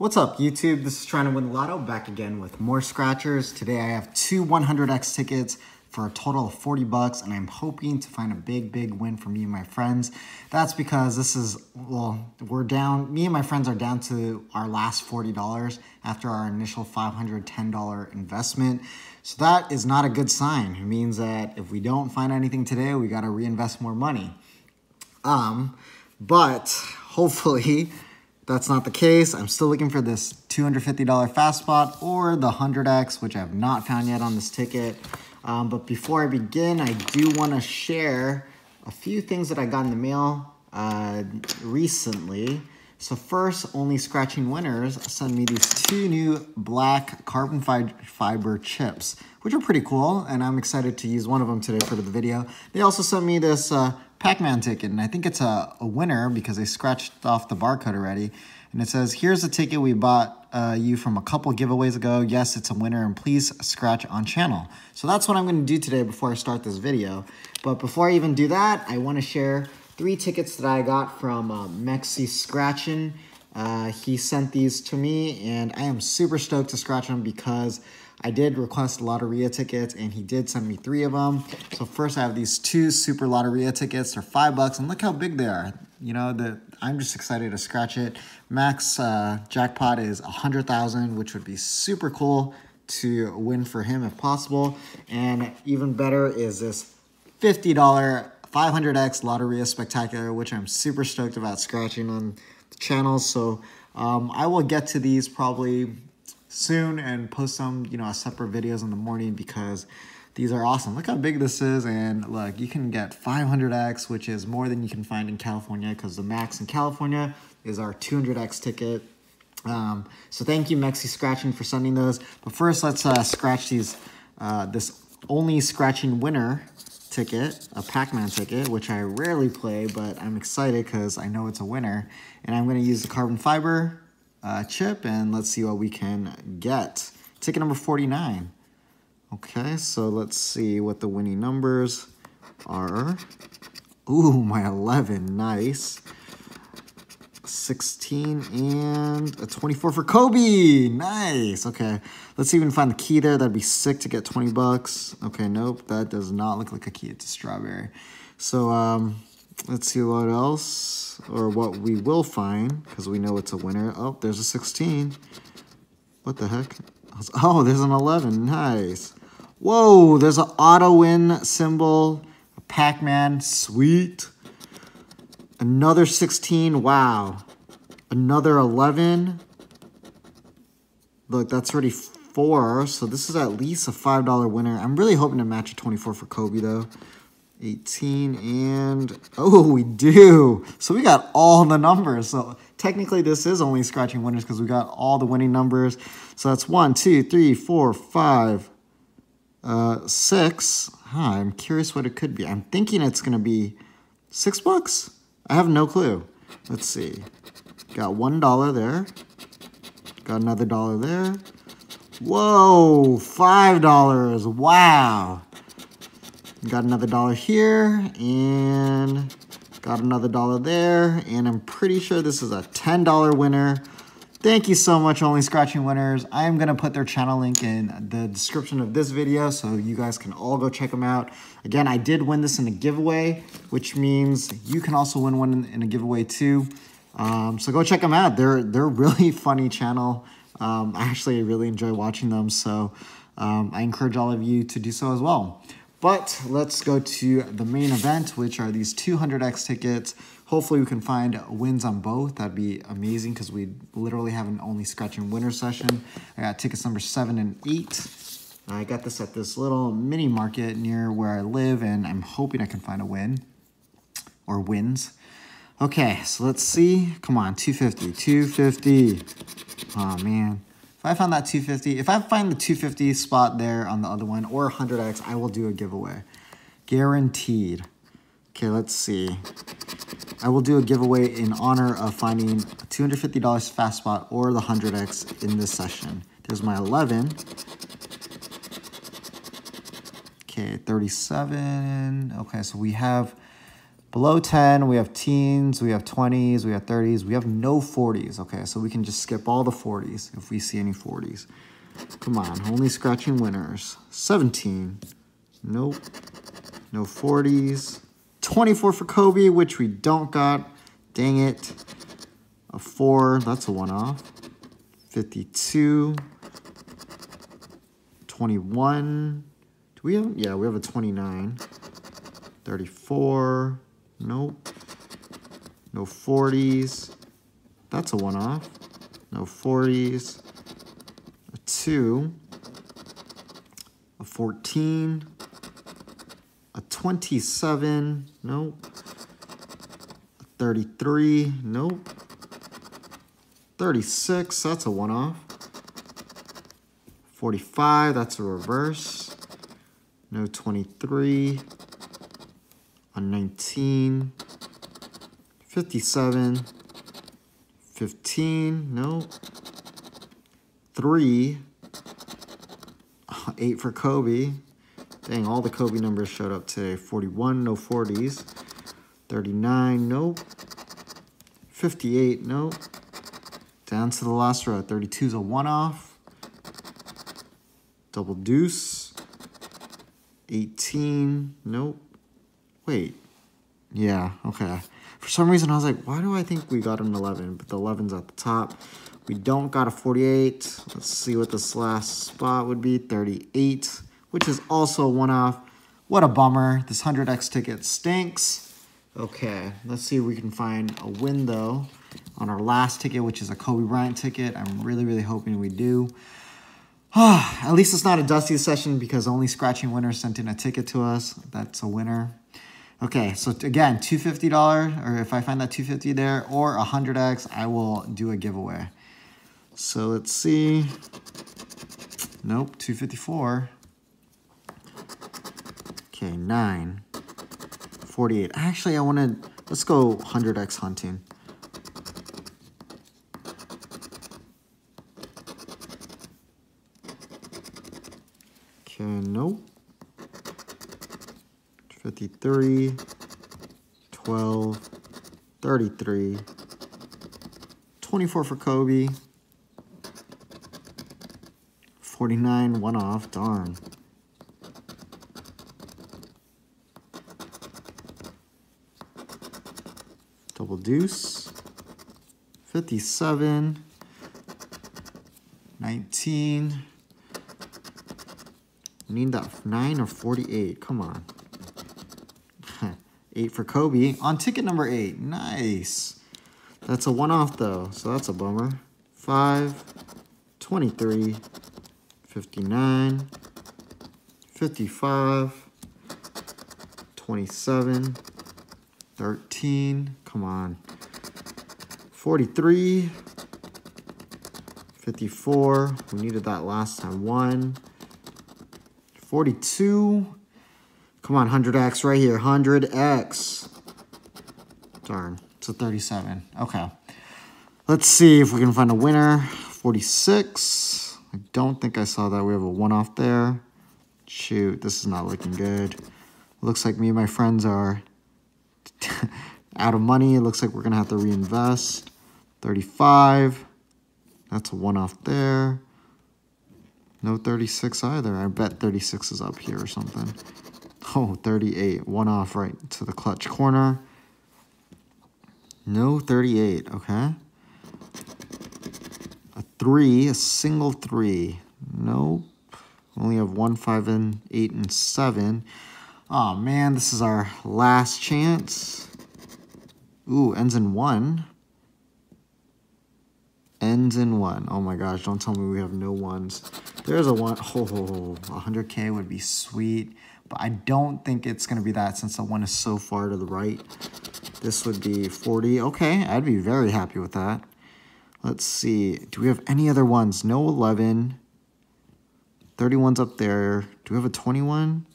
What's up YouTube? This is Trying to Win Lotto back again with more scratchers. Today I have two 100x tickets for a total of 40 bucks and I'm hoping to find a big, big win for me and my friends. That's because this is, well, we're down, me and my friends are down to our last $40 after our initial $510 investment. So that is not a good sign. It means that if we don't find anything today, we got to reinvest more money. Um, but hopefully that's not the case. I'm still looking for this $250 fast spot or the 100X, which I have not found yet on this ticket. Um, but before I begin, I do want to share a few things that I got in the mail uh, recently. So first, Only Scratching Winners sent me these two new black carbon fiber chips, which are pretty cool, and I'm excited to use one of them today for the video. They also sent me this uh, Pac-Man ticket, and I think it's a, a winner because they scratched off the barcode already. And it says, here's a ticket we bought uh, you from a couple giveaways ago. Yes, it's a winner, and please scratch on channel. So that's what I'm going to do today before I start this video. But before I even do that, I want to share three tickets that I got from uh, Mexi Scratchin'. Uh, he sent these to me, and I am super stoked to scratch them because I did request Lotteria tickets and he did send me three of them. So first I have these two Super Lotteria tickets. They're five bucks and look how big they are. You know, the I'm just excited to scratch it. Max uh, jackpot is a 100,000, which would be super cool to win for him if possible. And even better is this $50 500X Lotteria Spectacular, which I'm super stoked about scratching on the channel. So um, I will get to these probably soon and post some, you know, as separate videos in the morning because these are awesome. Look how big this is. And look, you can get 500X, which is more than you can find in California because the max in California is our 200X ticket. Um, so thank you, Mexi Scratching, for sending those. But first, let's uh, scratch these, uh, this only scratching winner ticket, a Pac-Man ticket, which I rarely play, but I'm excited because I know it's a winner. And I'm going to use the carbon fiber uh, chip and let's see what we can get. Ticket number 49. Okay, so let's see what the winning numbers are. Ooh, my 11, nice. 16 and a 24 for Kobe. Nice. Okay. Let's even find the key there. That'd be sick to get 20 bucks. Okay, nope. That does not look like a key. It's a strawberry. So, um, let's see what else or what we will find, because we know it's a winner. Oh, there's a 16. What the heck? Oh, there's an 11. Nice. Whoa, there's an auto win symbol. Pac-Man. Sweet. Another 16. Wow. Another 11. Look, that's already four. So this is at least a $5 winner. I'm really hoping to match a 24 for Kobe, though. 18 and oh we do so we got all the numbers so technically this is only scratching winners because we got all the winning numbers so that's one two three four five uh six huh, i'm curious what it could be i'm thinking it's gonna be six bucks i have no clue. Let's see. Got one dollar there. Got another dollar there. Whoa five dollars. Wow. Got another dollar here and got another dollar there. And I'm pretty sure this is a $10 winner. Thank you so much, Only Scratching Winners. I am going to put their channel link in the description of this video so you guys can all go check them out. Again, I did win this in a giveaway, which means you can also win one in, a giveaway too. Um, so go check them out. They're, they're really funny channel. Um, I actually really enjoy watching them, so um, I encourage all of you to do so as well. But let's go to the main event, which are these 200x tickets. Hopefully we can find wins on both. That'd be amazing because we literally have an only scratching winner session. I got tickets number seven and eight. I got this at this little mini market near where I live, and I'm hoping I can find a win or wins. Okay, so let's see. Come on, 250, 250. Oh, man. If I found that 250, if I find the 250 spot there on the other one or 100x, I will do a giveaway. Guaranteed. Okay, let's see. I will do a giveaway in honor of finding $250 fast spot or the 100x in this session. There's my 11. Okay, 37. Okay, so we have Below 10, we have teens, we have 20s, we have 30s, we have no 40s. Okay, so we can just skip all the 40s if we see any 40s. Come on, only scratching winners. 17, nope. No 40s. 24 for Kobe, which we don't got. Dang it. A 4, that's a one-off. 52. 21. Do we have? Yeah, we have a 29. 34. Nope. No 40s. That's a one-off. No 40s. A 2. A 14. A 27. Nope. 33. Nope. 36. That's a one-off. 45. That's a reverse. No 23 on 19, 57, 15, no, 3, uh, 8 for Kobe. Dang, all the Kobe numbers showed up today. 41, no 40s. 39, nope. 58, nope. Down to the last row. 32 is a one-off. Double deuce. 18, nope. Wait. Yeah, okay. For some reason, I was like, why do I think we got an 11? But the 11's at the top. We don't got a 48. Let's see what this last spot would be. 38, which is also a one-off. What a bummer. This 100X ticket stinks. Okay, let's see if we can find a win, though, on our last ticket, which is a Kobe Bryant ticket. I'm really, really hoping we do. At least it's not a dusty session because only scratching winners sent in a ticket to us. That's a winner. Okay, so again, $250, or if I find that 250 there, or 100x, I will do a giveaway. So let's see. Nope, 254. Okay, 9. 48. Actually, I want to, let's go 100x hunting. Okay, nope. 53, 12, 33, 24 for Kobe, 49, one off, darn. Deuce, 57, 19, need that 9 or 48, come on. Eight for Kobe. On ticket number eight. Nice. That's a one-off, though, so that's a bummer. Five, 23, 59, 55, 27, 13, come on, 43, 54, we needed that last time, 1, 42, Come on, 100x right here. 100x. Darn, it's a 37. Okay. Let's see if we can find a winner. 46. I don't think I saw that. We have a one off there. Shoot, this is not looking good. Looks like me and my friends are out of money. It looks like we're going to have to reinvest. 35. That's a one off there. No 36 either. I bet 36 is up here or something. Oh, 38. One off right to the clutch corner. No 38, okay. A three, a single three. Nope. Only have one, five, and eight, and seven. Oh man, this is our last chance. Ooh, ends in one. Ends in one. Oh my gosh, don't tell me we have no ones. There's a one. Oh, 100K would be sweet. But I don't think it's going to be that since the one is so far to the right. This would be 40. Okay, I'd be very happy with that. Let's see. Do we have any other ones? No 11. 31's up there. Do we have a 21?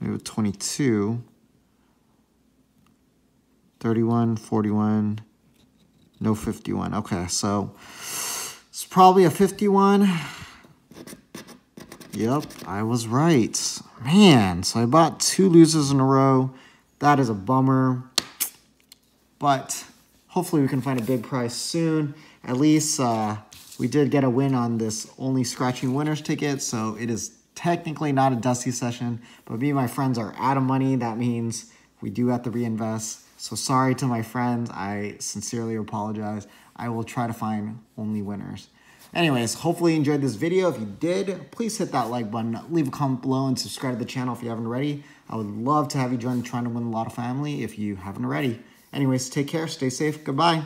We a 22. 31, 41. No 51. Okay, so it's probably a 51. Yep, I was right. Man, so I bought two losers in a row. That is a bummer. But hopefully we can find a big prize soon. At least uh, we did get a win on this only scratching winners ticket. So it is technically not a dusty session. But me and my friends are out of money. That means we do have to reinvest. So sorry to my friends. I sincerely apologize. I will try to find only winners. Anyways, hopefully you enjoyed this video. If you did, please hit that like button, leave a comment below, and subscribe to the channel if you haven't already. I would love to have you join the Trying to Win the Lotto family if you haven't already. Anyways, take care, stay safe, goodbye.